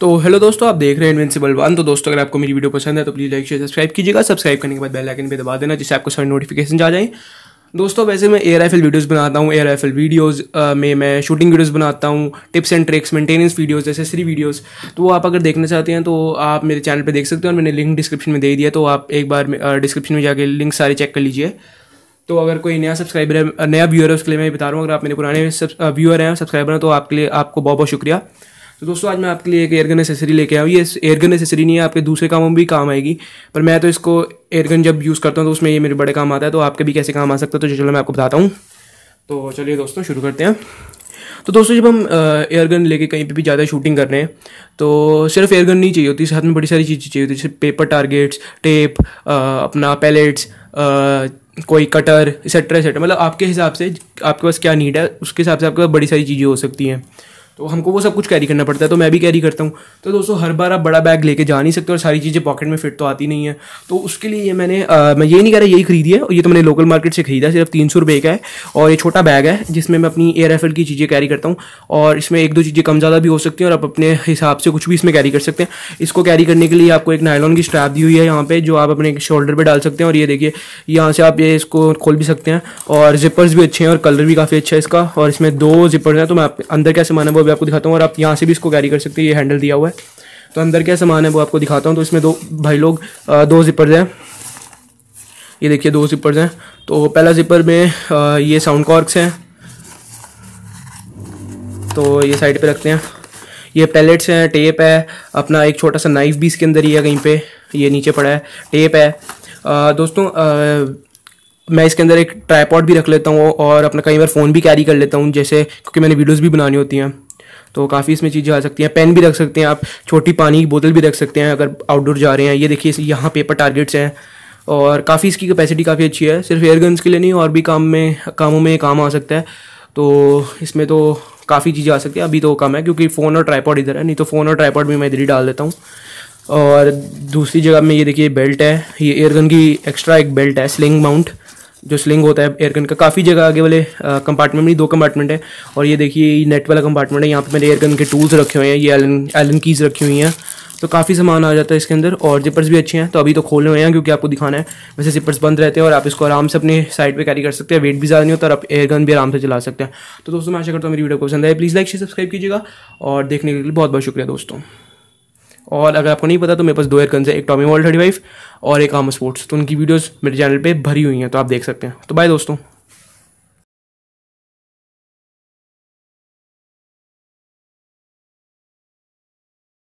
तो हेलो दोस्तों, आप देख रहे हैं इनविंसिबल वन तो दोस्तों, अगर आपको मेरी वीडियो पसंद है तो प्लीज़ लाइक शेयर सब्सक्राइब कीजिएगा। सब्सक्राइब करने के बाद बेल आइकन पे दबा देना, जिससे आपको सारी नोटिफिकेशन आ जाए। दोस्तों, वैसे मैं एयर राइफल वीडियोस बनाता हूँ एयर राइफल वीडियोस में मैं शूटिंग वीडियोस बनाता हूँ tips and tricks maintenance videos accessory videos तो वो आप अगर देखना चाहते हैं तो आप मेरे चैनल पे देख सकते हो और मैंने लिंक डिस्क्रिप्शन में दे दिया तो आप एक बार डिस्क्रिप्शन में जाके लिंक सारे चेक कर लीजिए। तो अगर कोई नया सब्सक्राइबर है नया व्यूअर है, उसके लिए मैं बता रहा हूँ, अगर आप मेरे पुराने व्यूअर हैं सब्सक्राइबर हैं तो आपके लिए आपको बहुत बहुत शुक्रिया। तो दोस्तों, आज मैं आपके लिए एक एयरगन एसेसरी लेके आया हूँ। ये एयरगन एसेसरी नहीं है, आपके दूसरे कामों में भी काम आएगी, पर मैं तो इसको एयरगन जब यूज़ करता हूँ तो उसमें ये मेरे बड़े काम आता है तो आपके भी कैसे काम आ सकता है तो चलो मैं आपको बताता हूँ। तो चलिए दोस्तों, शुरू करते हैं। तो दोस्तों, जब हम एयरगन लेके कहीं पे भी ज़्यादा शूटिंग कर रहे हैं तो सिर्फ़ एयरगन नहीं चाहिए होती, साथ में बड़ी सारी चीज़ें चाहिए होती, जैसे पेपर टारगेट्स टेप अपना पैलेट्स कोई कटर एक्सेट्रा एक्सेट्रा मतलब आपके हिसाब से आपके पास क्या नीड है, उसके हिसाब से आपके पास बड़ी सारी चीज़ें हो सकती हैं। तो हमको वो सब कुछ कैरी करना पड़ता है तो मैं भी कैरी करता हूँ। तो दोस्तों हर बार आप बड़ा बैग लेके जा नहीं सकते और सारी चीज़ें पॉकेट में फिट तो आती नहीं है। तो उसके लिए ये मैंने आ, मैं ये नहीं कह रहा यही खरीदी है और ये तो मैंने लोकल मार्केट से खरीदा सिर्फ़ तीन सौ रुपये का है और ये छोटा बैग है जिसमें मैं अपनी एयर एफ़ की चीज़ें कैरी करता हूँ और इसमें एक दो चीज़ें कम ज़्यादा भी हो सकती हैं और आप अपने हिसाब से कुछ भी इसमें कैरी कर सकते हैं। इसको कैरी करने के लिए आपको एक नायलॉन की स्ट्रैप दी हुई है यहाँ पर जो आप अपने शोल्डर पर डाल सकते हैं और ये देखिए यहाँ से आप ये इसको खोल भी सकते हैं और जिपर्स भी अच्छे हैं और कलर भी काफ़ी अच्छा है इसका और इसमें दो जिपर्स हैं तो मैं आप अंदर क्या सामान है वो भी आपको दिखाता हूँ और आप यहाँ से भी इसको कैरी कर सकते हैं। ये हैंडल दिया हुआ है। तो अंदर क्या सामान है वो आपको दिखाता हूँ। तो इसमें दो भाई लोग दो जिपर्स हैं। ये देखिए दो जिपर्स हैं। तो पहला जिपर में ये साउंड कॉर्क्स हैं। तो ये साइड पे रखते हैं। ये पैलेट्स हैं टेप है। अपना एक छोटा सा नाइफ भी इसके अंदर ही है कहीं पे। ये नीचे पड़ा है। टेप है। आ, दोस्तों आ, मैं इसके अंदर एक ट्राईपॉड भी रख लेता हूँ और अपना कई बार फ़ोन भी कैरी कर लेता हूँ। जैसे क्योंकि मैंने वीडियोज़ भी बनानी होती हैं। तो काफ़ी इसमें चीज़ें आ सकती हैं। पेन भी रख सकते हैं आप, छोटी पानी की बोतल भी रख सकते हैं अगर आउटडोर जा रहे हैं। ये देखिए यहाँ पेपर टारगेट्स हैं और काफ़ी इसकी कैपेसिटी काफ़ी अच्छी है। सिर्फ़ एयरगन्स के लिए नहीं, और भी काम में, कामों में काम आ सकता है। तो इसमें तो काफ़ी चीज़ें आ सकती हैं। अभी तो कम है, क्योंकि फ़ोन और ट्राईपॉड इधर है। नहीं तो फ़ोन और ट्राईपॉड भी मैं इधर ही डाल देता हूँ। और दूसरी जगह में ये देखिए बेल्ट है। ये एयरगन की एक्स्ट्रा एक बेल्ट है स्लिंग माउंट जो स्लिंग होता है एयरगन का, काफ़ी जगह आगे वाले कंपार्टमेंट में दो कंपार्टमेंट है। और ये देखिए नेट वाला कंपार्टमेंट है। यहाँ पे मेरे एयरगन के टूल्स रखे हुए हैं, ये एलन एलन कीज़ रखी हुई हैं। तो काफ़ी सामान आ जाता है इसके अंदर और जिपर्स भी अच्छे हैं। तो अभी तो खोले हुए हैं क्योंकि आपको दिखाना है। वैसे जिपर्स बंद रहते हैं और आप इसको आराम से अपने साइड पे कैरी कर सकते हैं। वेट भी ज़्यादा नहीं होता और आप एयरगन भी आराम से चला सकते हैं। तो दोस्तों, मैं आशा करता हूँ मेरी वीडियो को पसंद आए प्लीज़ लाइक शेयर सब्सक्राइब कीजिएगा। और देखने के लिए बहुत बहुत शुक्रिया दोस्तों। और अगर आपको नहीं पता तो मेरे पास दो एयर गन्स है, एक टॉमी वॉल थर्टी फाइव और एक आम स्पोर्ट्स तो उनकी वीडियोस मेरे चैनल पे भरी हुई हैं तो आप देख सकते हैं। तो बाय दोस्तों।